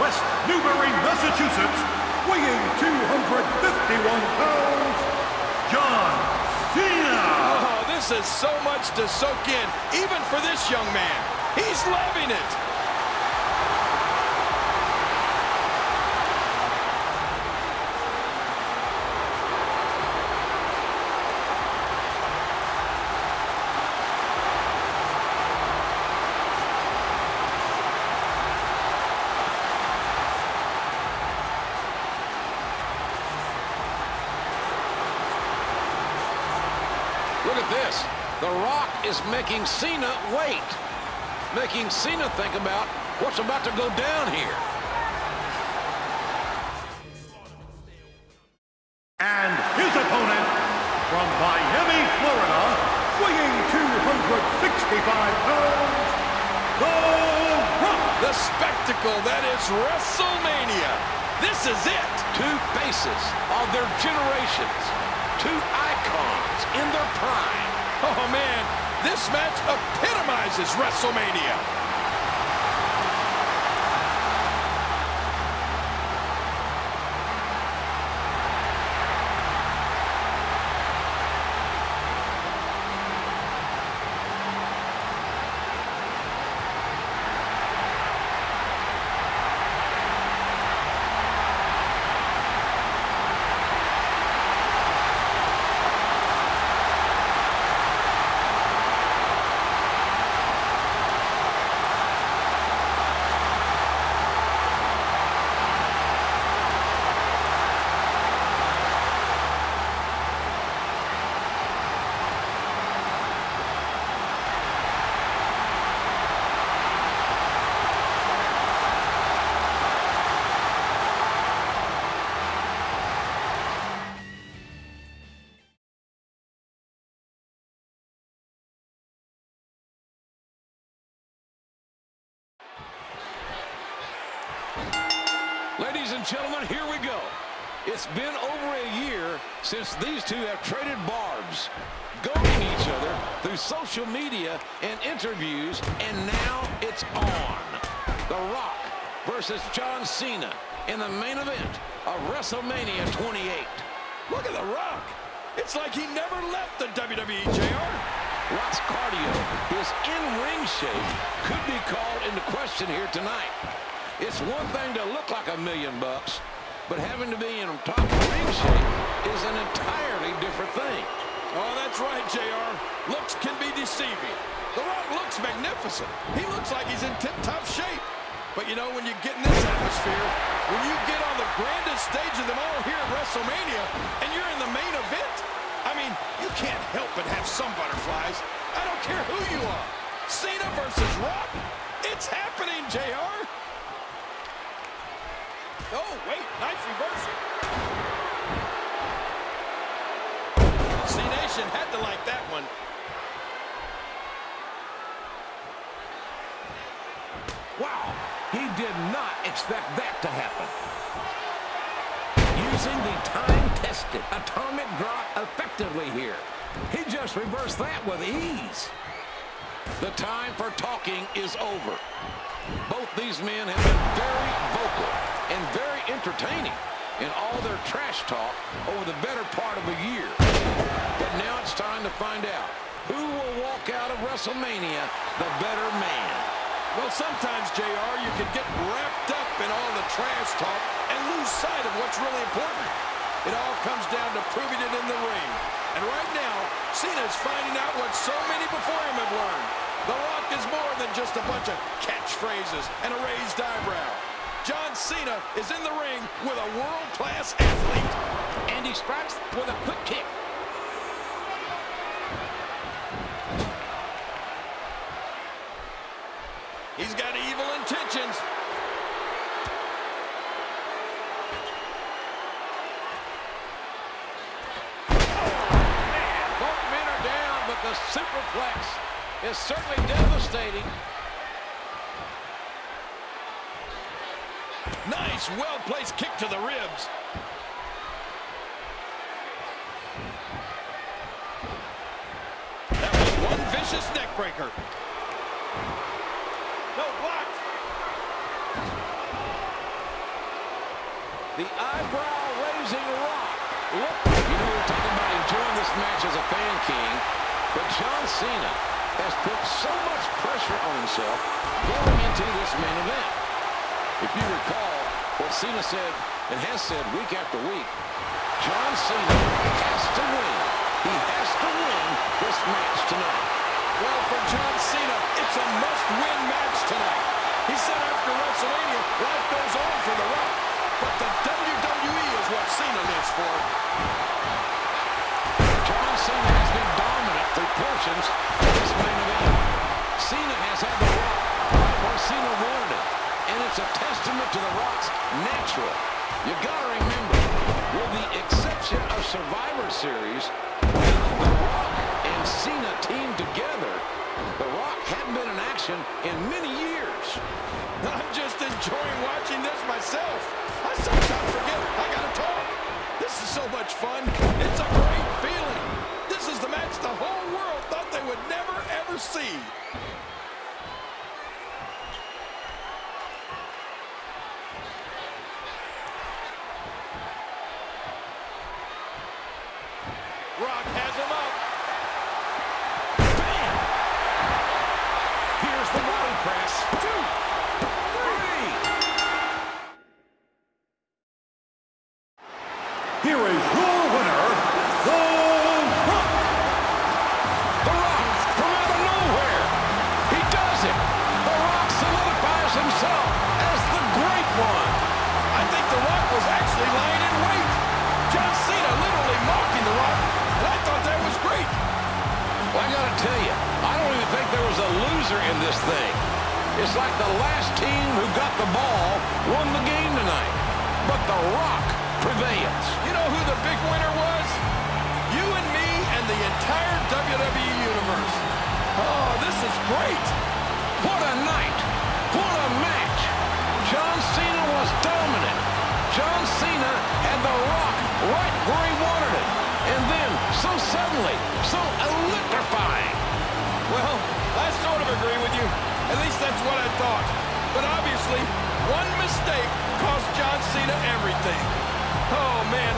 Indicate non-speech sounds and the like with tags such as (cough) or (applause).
West Newbury, Massachusetts, weighing 251 pounds, John Cena. Oh, this is so much to soak in, even for this young man. He's loving it. Look at this. The Rock is making Cena wait. Making Cena think about what's about to go down here. And his opponent, from Miami, Florida, weighing 265 pounds, The Rock. The spectacle that is WrestleMania. This is it. Two faces of their generations. Two icons in their prime. Oh, man, this match epitomizes WrestleMania. And gentlemen, here we go. It's been over a year since these two have traded barbs, goading each other through social media and interviews, and now it's on. The Rock versus John Cena in the main event of WrestleMania 28. Look at The Rock. It's like he never left the WWE, JR. Rock's cardio, his in-ring shape, could be called into question here tonight. It's one thing to look like a million bucks, but having to be in top ring shape is an entirely different thing. Oh, that's right, JR. Looks can be deceiving. The Rock looks magnificent. He looks like he's in tip-top shape. But you know, when you get in this atmosphere, when you get on the grandest stage of them all here at WrestleMania, and you're in the main event, I mean, you can't help but have some butterflies. I don't care who you are. Cena versus Rock. It's happening, JR. Oh, wait, nice reversal. Cenation had to like that one. Wow, he did not expect that to happen. Using the time-tested atomic drop effectively here. He just reversed that with ease. The time for talking is over. Both these men have been very vocal and very entertaining in all their trash talk over the better part of a year. But now it's time to find out who will walk out of WrestleMania the better man. Well, sometimes, JR, you can get wrapped up in all the trash talk and lose sight of what's really important. It all comes down to proving it in the ring. And right now, Cena's finding out what so many before him have learned. The Rock is more than just a bunch of catchphrases and a raised eyebrow. John Cena is in the ring with a world-class athlete. And he strikes with a quick kick. He's got evil intentions. Oh, both men are down, but the superplex is certainly devastating. Nice, well-placed kick to the ribs. That was one vicious neckbreaker. No, blocked. The eyebrow-raising Rock. Look, you know, we're talking about enjoying this match as a fan, King, but John Cena has put so much pressure on himself going into this main event. If you recall what Cena said and has said week after week, John Cena has to win. He has to win this match tonight. Well, for John Cena, it's a must-win match tonight. He said after WrestleMania, life goes on for The Rock. But the WWE is what Cena lives for. John Cena has been dominant through portions of this main event. Cena has had The it's a testament to The Rock's natural. You gotta remember, with the exception of Survivor Series, when The Rock and Cena teamed together, The Rock hadn't been in action in many years. (laughs) I'm just enjoying watching this myself. I sometimes forget I gotta talk. This is so much fun. It's a great feeling. This is the match the whole world thought they would never, ever see. In this thing. It's like the last team who got the ball won the game tonight. But The Rock prevails. You know who the big winner was? You and me and the entire WWE Universe. Oh, this is great. What a night. What a match. That's what I thought. But obviously, one mistake cost John Cena everything. Oh, man,